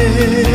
Yeah.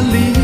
ali.